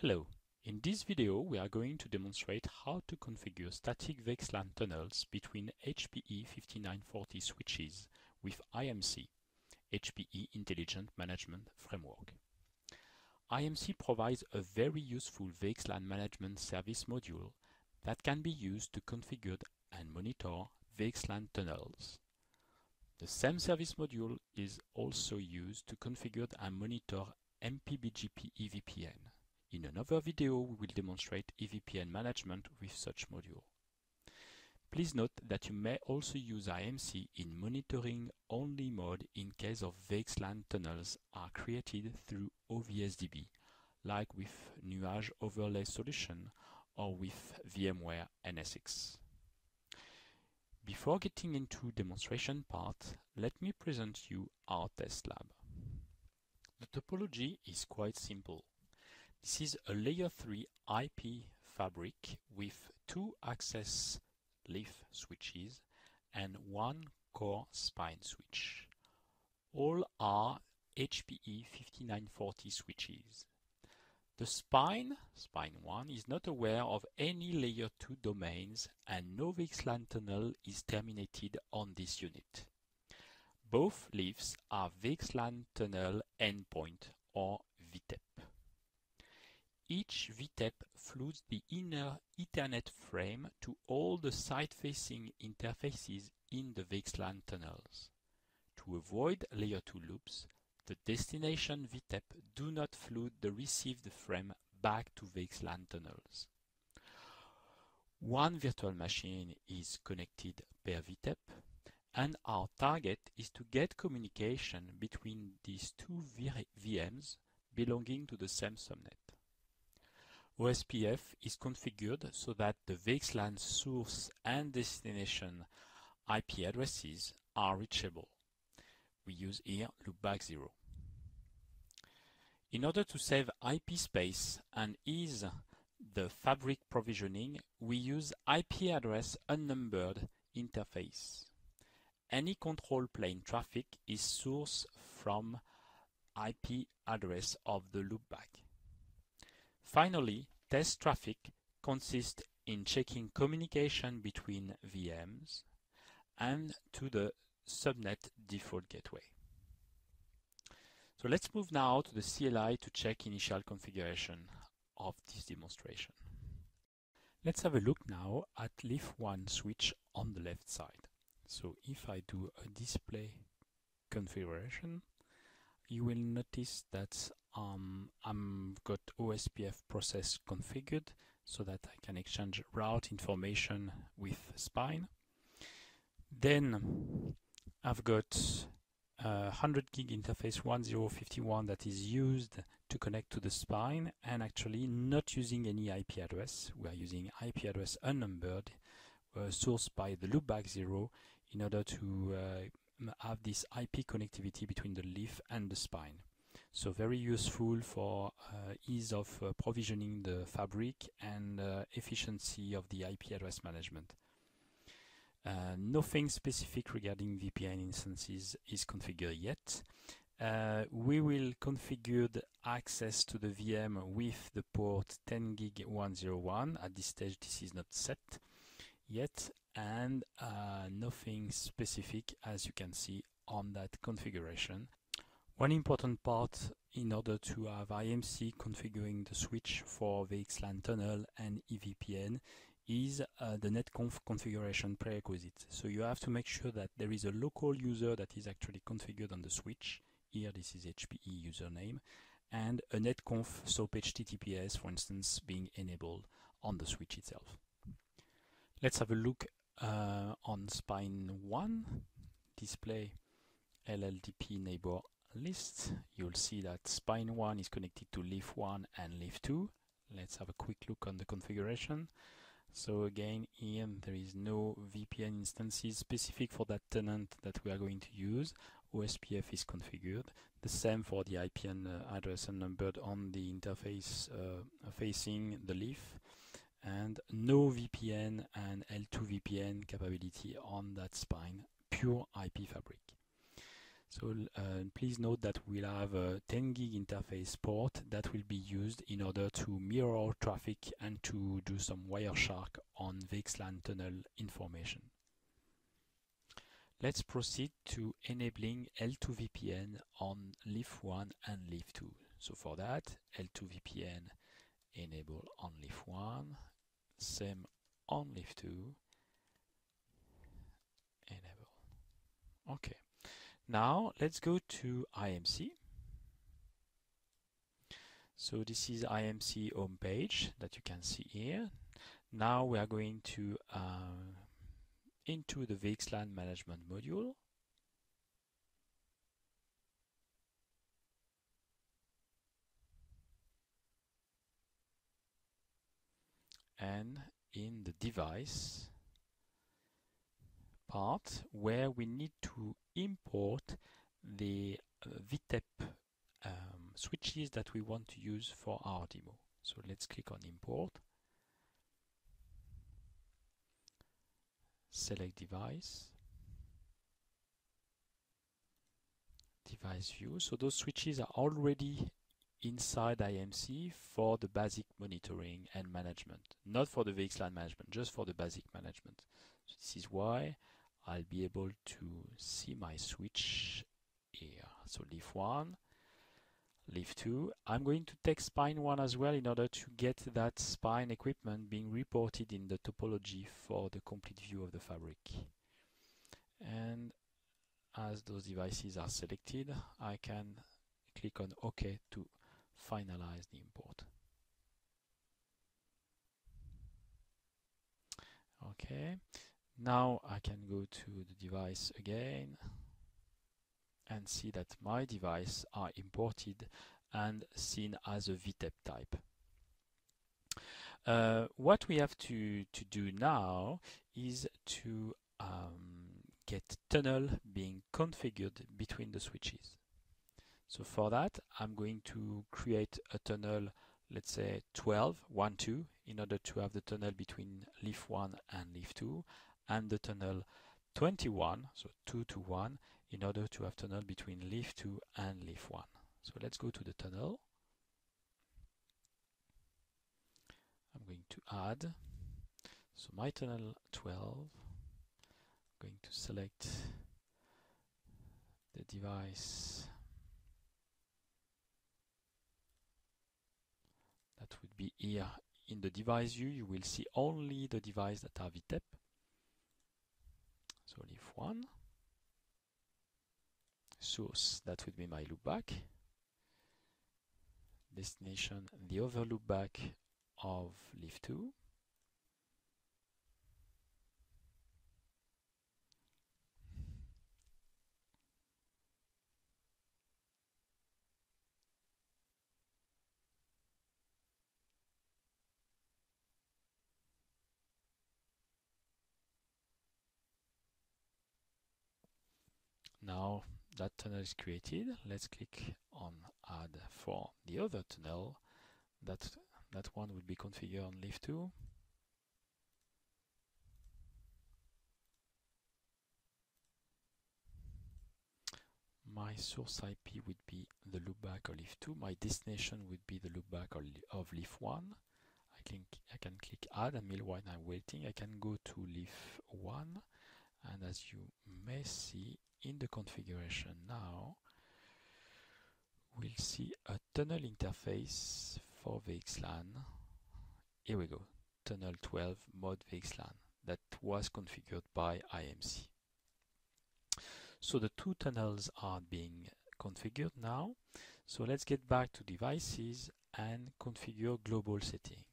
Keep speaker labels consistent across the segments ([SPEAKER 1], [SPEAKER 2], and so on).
[SPEAKER 1] Hello, in this video we are going to demonstrate how to configure static VXLAN tunnels between HPE 5940 switches with IMC, HPE Intelligent Management Framework. IMC provides a very useful VXLAN management service module that can be used to configure and monitor VXLAN tunnels. The same service module is also used to configure and monitor MPBGP EVPN. In another video, we will demonstrate EVPN management with such module. Please note that you may also use IMC in monitoring only mode in case of VXLAN tunnels are created through OVSDB, like with Nuage Overlay Solution or with VMware NSX. Before getting into demonstration part, let me present you our test lab. The topology is quite simple. This is a layer 3 IP fabric with two access leaf switches and one core spine switch. All are HPE 5940 switches. The spine, spine 1, is not aware of any layer 2 domains and no VXLAN tunnel is terminated on this unit. Both leaves are VXLAN tunnel endpoint or VTEP. Each VTEP floods the inner Ethernet frame to all the site-facing interfaces in the VXLAN tunnels. To avoid layer 2 loops, the destination VTEP do not flood the received frame back to VXLAN tunnels. One virtual machine is connected per VTEP and our target is to get communication between these two VMs belonging to the same subnet. OSPF is configured so that the VXLAN source and destination IP addresses are reachable. We use here loopback 0. In order to save IP space and ease the fabric provisioning, we use IP address unnumbered interface. Any control plane traffic is sourced from IP address of the loopback. Finally, test traffic consists in checking communication between VMs and to the subnet default gateway. So let's move now to the CLI to check initial configuration of this demonstration. Let's have a look now at leaf 1 switch on the left side. So if I do a display configuration, you will notice that um, I've got OSPF process configured so that I can exchange route information with spine. Then I've got a 100 gig interface 1051 that is used to connect to the spine and actually not using any IP address. We are using IP address unnumbered uh, sourced by the loopback 0 in order to uh, have this IP connectivity between the leaf and the spine. So very useful for uh, ease of uh, provisioning the fabric and uh, efficiency of the IP address management. Uh, nothing specific regarding VPN instances is configured yet. Uh, we will configure the access to the VM with the port 10 gig 101. At this stage, this is not set yet, and uh, nothing specific as you can see on that configuration. One important part in order to have IMC configuring the switch for VXLAN tunnel and EVPN is uh, the netconf configuration prerequisite. So you have to make sure that there is a local user that is actually configured on the switch. Here this is HPE username and a netconf SOAP HTTPS for instance being enabled on the switch itself. Let's have a look uh, on spine 1 display LLDP neighbor list, you'll see that spine 1 is connected to leaf 1 and leaf 2. Let's have a quick look on the configuration. So again, here there is no VPN instances specific for that tenant that we are going to use. OSPF is configured. The same for the IPN uh, address and numbered on the interface uh, facing the leaf. And no VPN and L2 VPN capability on that spine, pure IP fabric. So uh, please note that we'll have a 10 gig interface port that will be used in order to mirror traffic and to do some Wireshark on VXLAN tunnel information. Let's proceed to enabling L2VPN on leaf 1 and leaf 2. So for that, L2VPN enable on leaf 1, same on leaf 2, enable. Okay. Now let's go to IMC. So this is IMC homepage that you can see here. Now we are going to uh, into the VXLAN management module. And in the device part where we need to import the uh, VTEP um, switches that we want to use for our demo. So let's click on import. Select device. Device view. So those switches are already inside IMC for the basic monitoring and management. Not for the VXLAN management, just for the basic management. So this is why I'll be able to see my switch here. So leaf 1, leaf 2. I'm going to take spine 1 as well in order to get that spine equipment being reported in the topology for the complete view of the fabric. And as those devices are selected, I can click on OK to finalize the import. Okay, now I can go to the device again and see that my device are imported and seen as a VTEP type. Uh, what we have to, to do now is to um, get tunnel being configured between the switches. So for that, I'm going to create a tunnel, let's say 12, 1, 2, in order to have the tunnel between leaf 1 and leaf 2 and the tunnel 21, so 2 to 1, in order to have tunnel between leaf 2 and leaf 1. So let's go to the tunnel. I'm going to add, so my tunnel 12, I'm going to select the device that would be here in the device view you will see only the device that are VTEP so leaf one. Source, that would be my loopback. Destination, the other loopback of leaf 2. Now that tunnel is created, let's click on add for the other tunnel. That, that one will be configured on leaf 2. My source IP would be the loopback of leaf 2. My destination would be the loopback of leaf 1. I can, I can click add and meanwhile I'm waiting. I can go to leaf 1 and as you may see in the configuration now we'll see a tunnel interface for VXLAN here we go. Tunnel 12 mod VXLAN that was configured by IMC so the two tunnels are being configured now. So let's get back to devices and configure global setting.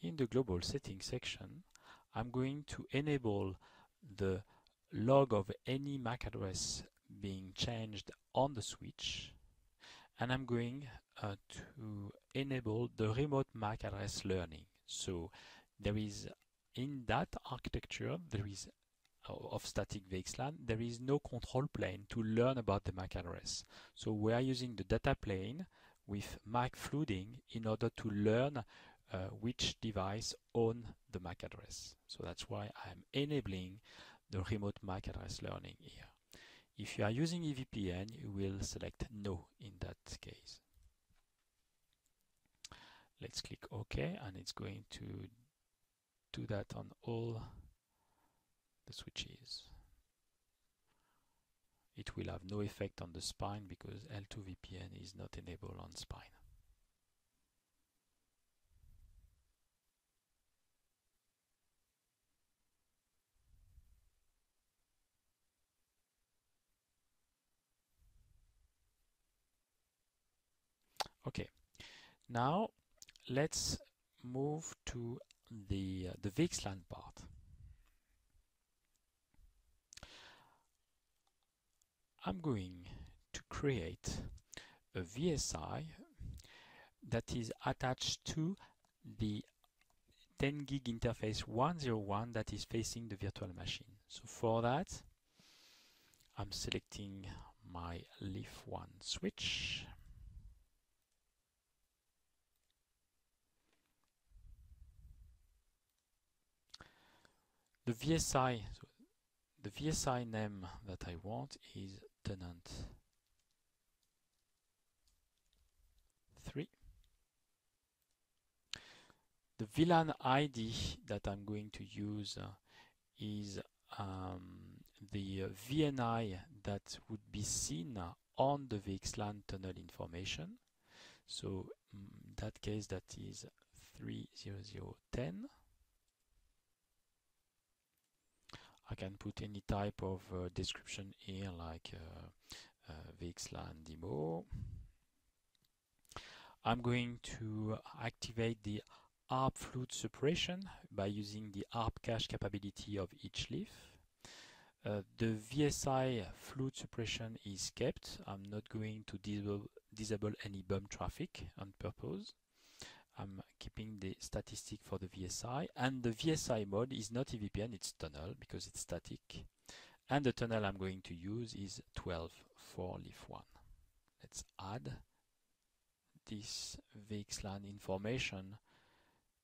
[SPEAKER 1] In the global settings section, I'm going to enable the log of any MAC address being changed on the switch and I'm going uh, to enable the remote MAC address learning. So there is in that architecture there is uh, of static VXLAN there is no control plane to learn about the MAC address. So we are using the data plane with MAC flooding in order to learn uh, which device own the MAC address. So that's why I'm enabling the remote MAC address learning here. If you are using EVPN, you will select no in that case. Let's click OK and it's going to do that on all the switches. It will have no effect on the spine because L2 VPN is not enabled on spine. Okay, now let's move to the, uh, the VXLAN part. I'm going to create a VSI that is attached to the 10 gig interface 101 that is facing the virtual machine. So for that, I'm selecting my leaf1 switch The VSI, so the VSI name that I want is tenant 3. The VLAN ID that I'm going to use uh, is um, the uh, VNI that would be seen on the VXLAN tunnel information. So in that case that is 30010. I can put any type of uh, description here like uh, uh, VXLAN demo. I'm going to activate the ARP flood suppression by using the ARP cache capability of each leaf. Uh, the VSI flood suppression is kept. I'm not going to disable, disable any bump traffic on purpose. I'm keeping the statistic for the VSI and the VSI mode is not EVPN, it's tunnel because it's static. And the tunnel I'm going to use is 12 for leaf 1. Let's add this VXLAN information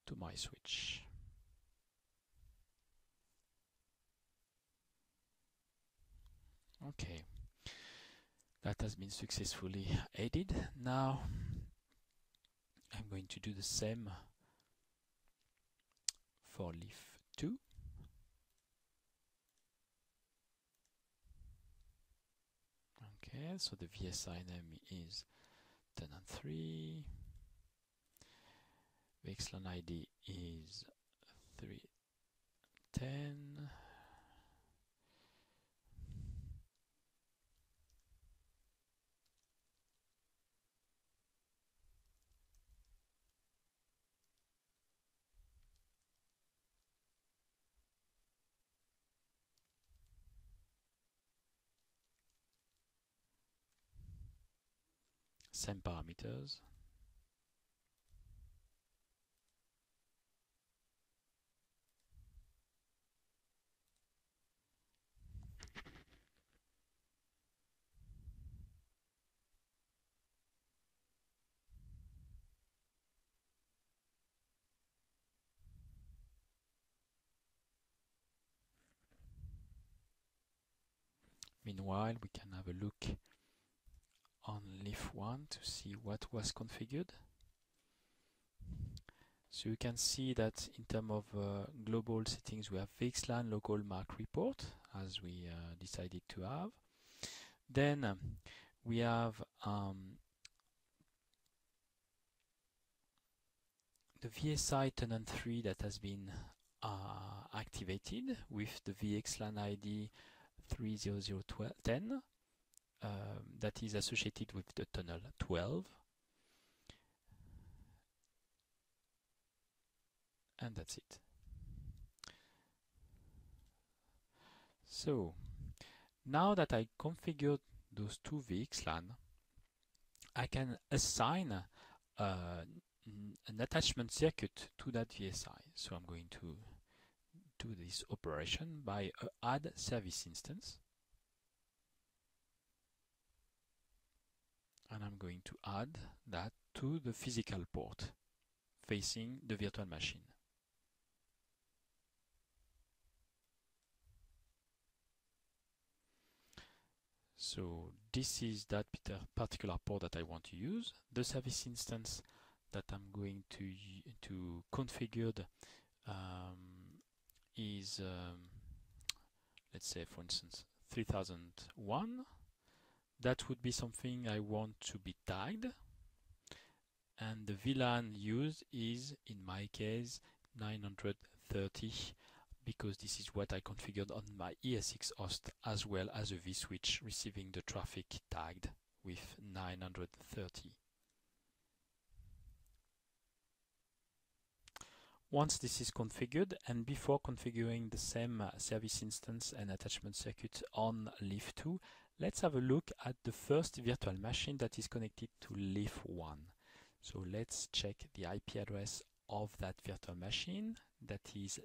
[SPEAKER 1] to my switch. Okay, that has been successfully added. Now I'm going to do the same for leaf 2. Okay, so the VSI name is tenant 3. VXLAN ID is 310. Same parameters. Meanwhile, we can have a look on leaf 1 to see what was configured. So you can see that in terms of uh, global settings we have VXLAN local MAC report as we uh, decided to have. Then um, we have um, the VSI tenant 3 that has been uh, activated with the VXLAN ID 30010 um, that is associated with the tunnel 12 and that's it. So now that I configured those two VXLAN I can assign uh, an attachment circuit to that VSI so I'm going to do this operation by uh, add service instance and I'm going to add that to the physical port facing the virtual machine. So this is that particular port that I want to use. The service instance that I'm going to to configure um, is um, let's say for instance 3001 that would be something I want to be tagged and the VLAN used is in my case 930 because this is what I configured on my ESX host as well as a vSwitch receiving the traffic tagged with 930. Once this is configured and before configuring the same uh, service instance and attachment circuit on Leaf2, let's have a look at the first virtual machine that is connected to Leaf1. So let's check the IP address of that virtual machine that is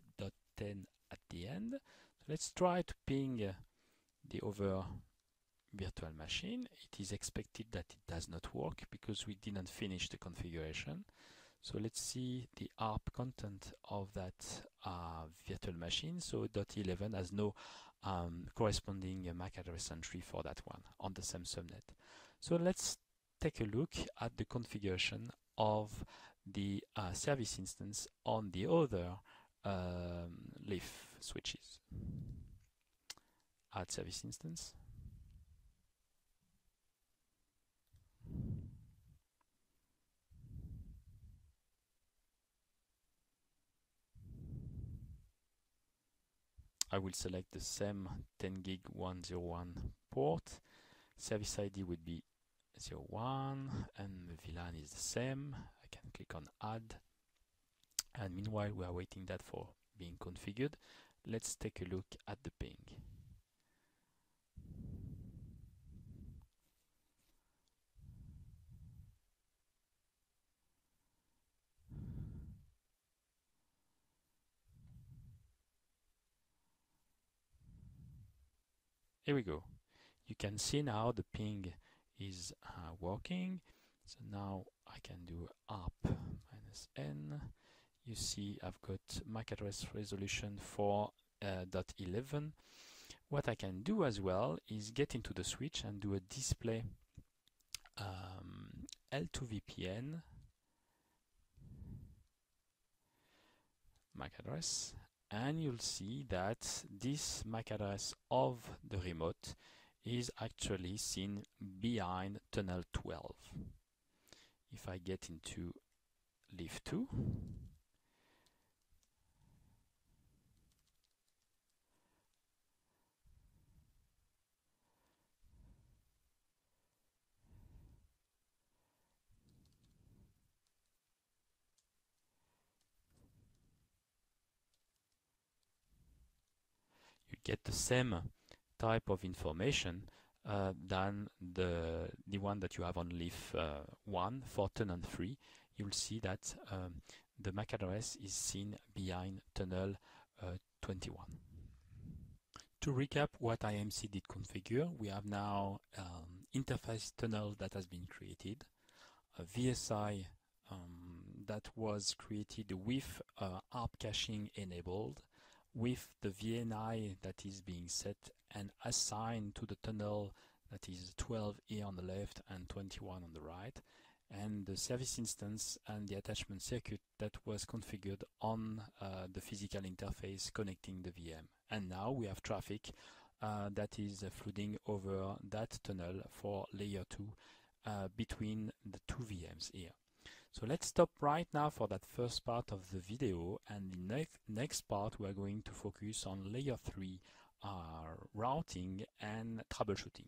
[SPEAKER 1] 10 at the end. So let's try to ping the other virtual machine. It is expected that it does not work because we didn't finish the configuration. So let's see the ARP content of that uh, virtual machine. So .11 has no um, corresponding MAC address entry for that one on the same subnet. So let's take a look at the configuration of the uh, service instance on the other um, leaf switches. Add service instance. I will select the same 10 gig 101 port. Service ID would be 01 and the VLAN is the same. I can click on add. And meanwhile we are waiting that for being configured. Let's take a look at the ping. Here we go. You can see now the ping is uh, working. So now I can do arp minus N. You see I've got MAC address resolution for uh, .11. What I can do as well is get into the switch and do a display um, L2VPN MAC address and you'll see that this MAC address of the remote is actually seen behind tunnel 12. If I get into leaf 2, get the same type of information uh, than the the one that you have on leaf uh, 1 for tenant 3 you'll see that um, the MAC address is seen behind tunnel uh, 21 to recap what IMC did configure we have now um, interface tunnel that has been created a VSI um, that was created with uh, ARP caching enabled with the VNI that is being set and assigned to the tunnel that is 12 here on the left and 21 on the right and the service instance and the attachment circuit that was configured on uh, the physical interface connecting the VM. And now we have traffic uh, that is uh, flooding over that tunnel for layer 2 uh, between the two VMs here. So let's stop right now for that first part of the video and the next, next part we are going to focus on layer 3 uh, routing and troubleshooting.